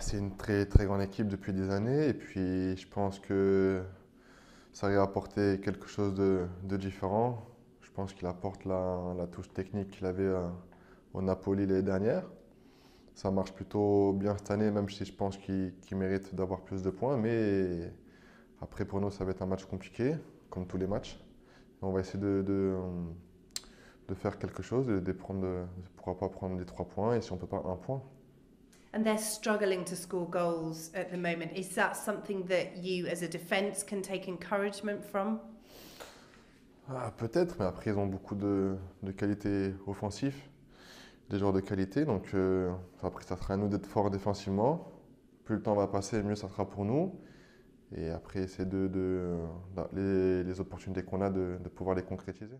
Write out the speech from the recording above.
C'est une très très grande équipe depuis des années et puis je pense que ça à apporter quelque chose de, différent. Je pense qu'il apporte la, touche technique qu'il avait euh, au Napoli l'année dernière. Ça marche plutôt bien cette année, même si je pense qu'il qu mérite d'avoir plus de points. Mais après, pour nous, ça va être un match compliqué, comme tous les matchs. On va essayer de faire quelque chose, de, de prendre, pourquoi pas prendre les trois points et si on ne peut pas, un point. And they're struggling to score goals at the moment. Is that something that you, as a defence, can take encouragement from? Ah, Peut-être, mais après, ils ont beaucoup de, de qualités offensives, des joueurs de qualité. Donc, euh, après, ça sera à nous d'être forts défensivement. Plus le temps va passer, mieux ça sera pour nous. Et après, c'est de, de, de, les, les opportunités qu'on a de, de pouvoir les concrétiser.